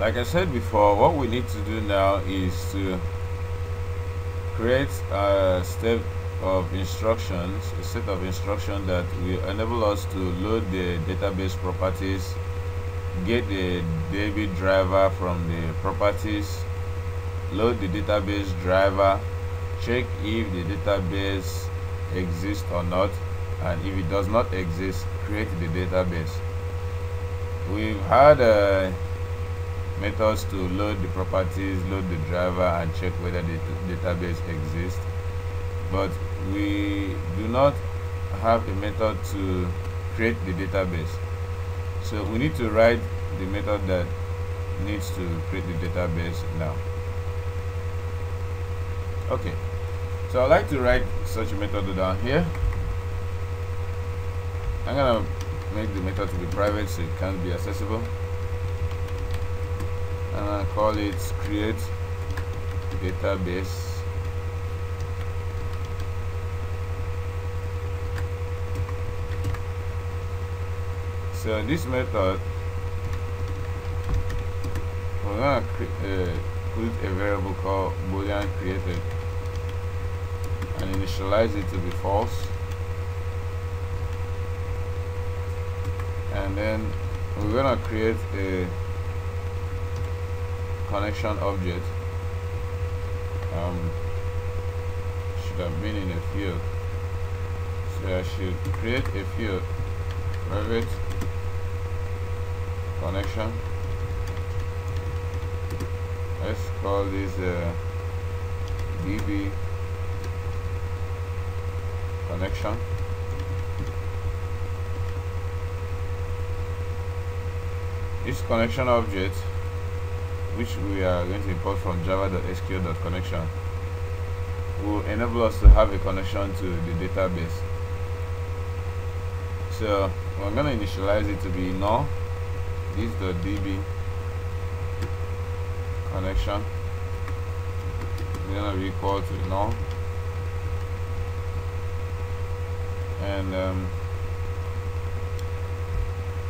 like I said before what we need to do now is to create a step of instructions a set of instructions that will enable us to load the database properties get the DB driver from the properties load the database driver check if the database exists or not and if it does not exist create the database. We've had uh, methods to load the properties load the driver and check whether the database exists. But we do not have a method to create the database. So we need to write the method that needs to create the database now. Okay. So I'd like to write such a method down here. I'm gonna make the method to be private so it can't be accessible I call it create database? So this method we're gonna uh, put a variable called boolean created and initialize it to be false. And then we're gonna create a connection object um, should have been in a field. So I should create a field. Private connection. Let's call this uh, DB connection. This connection object which we are going to import from java.sql.connection will enable us to have a connection to the database. So we're going to initialize it to be null this the db connection. Is going to be equal to null. And um,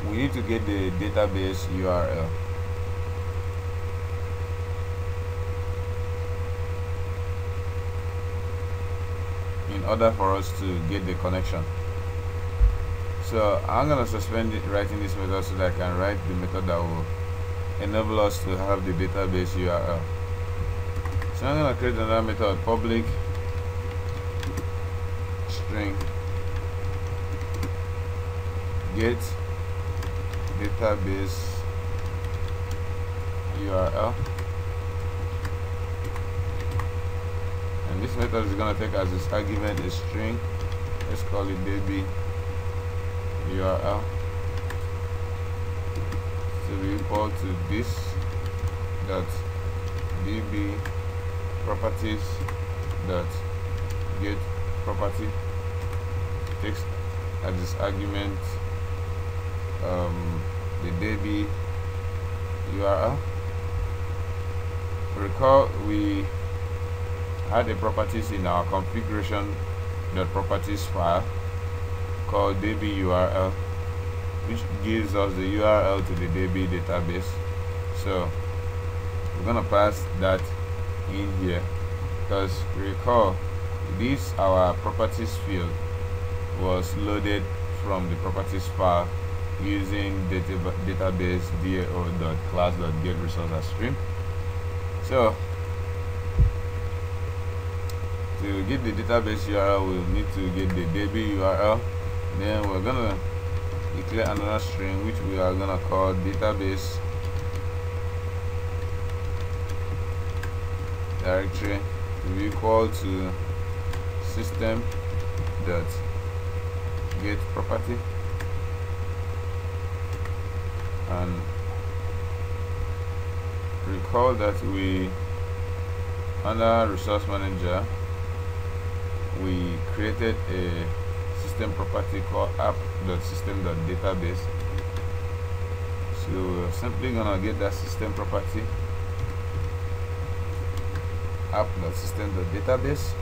we need to get the database URL in order for us to get the connection. So I'm gonna suspend it, writing this method so that I can write the method that will enable us to have the database URL so I'm gonna create another method public string get database URL and this method is going to take as its argument a string. Let's call it baby. URL to be equal to this dot db properties dot get property. Takes as its argument um, the DB URL recall we had a properties in our configuration properties file called DB URL which gives us the URL to the DB database. So we're gonna pass that in here because recall this our properties field was loaded from the properties file using data database dao.class.get resource as so to get the database URL we'll need to get the DB URL then we're gonna declare another string which we are gonna call database directory to be equal to system dot get property. And recall that we under resource manager we created a system property called app.system.database so we're simply gonna get that system property app.system.database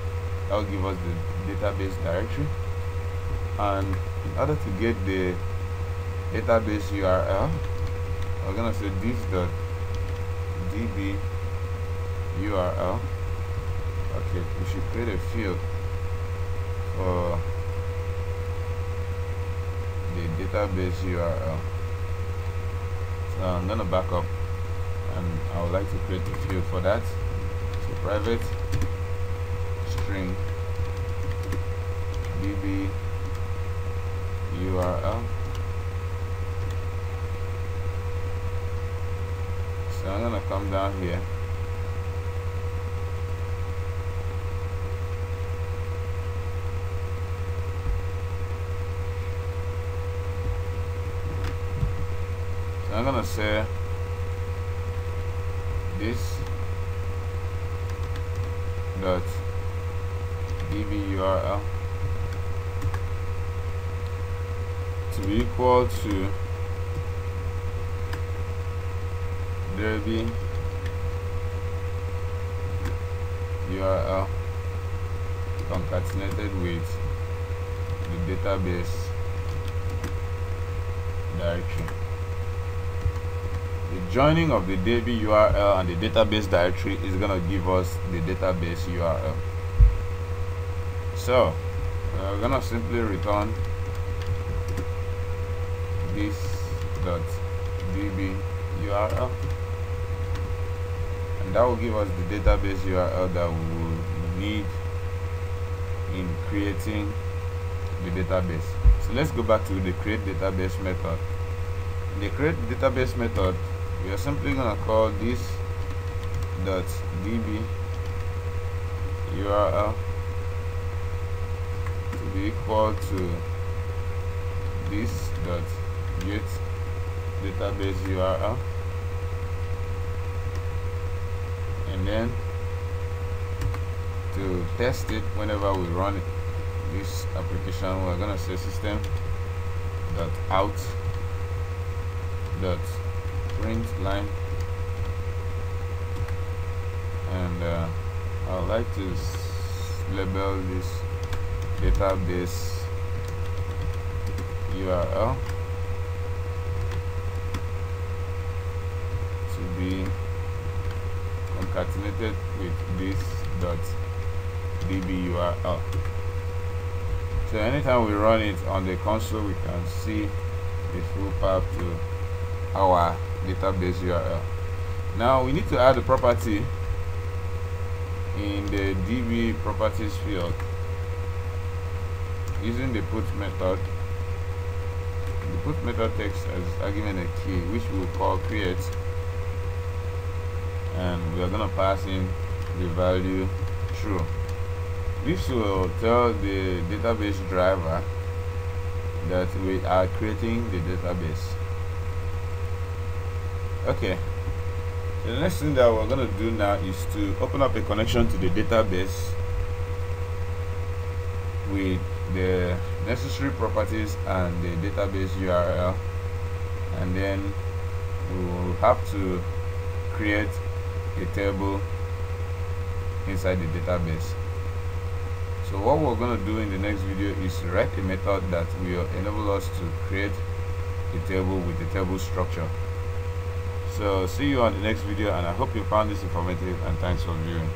that will give us the database directory. And in order to get the database URL we're gonna say this dot db url okay we should create a field for the database url so i'm gonna back up and i would like to create a field for that. So private string db url so I'm gonna come down here I'm gonna say this dot db url to be equal to derby URL concatenated with the database directory. The joining of the DB URL and the database directory is going to give us the database URL. So, we're going to simply return this dot db url and that will give us the database url that we will need in creating the database. So let's go back to the create database method. The create database method we are simply going to call this dot db url to be equal to this dot get database URL and then to test it whenever we run it, this application we're gonna say system dot out dot print line and uh, I would like to label this database URL to be concatenated with this dot db url so anytime we run it on the console we can see the full path to our database url now we need to add a property in the db properties field using the put method. The put method takes as argument a key which we will call create and we are going to pass in the value true. This will tell the database driver that we are creating the database okay. The next thing that we're going to do now is to open up a connection to the database with the necessary properties and the database URL and then we will have to create a table inside the database. So what we're going to do in the next video is write a method that will enable us to create a table with a table structure so see you on the next video and i hope you found this informative and thanks for viewing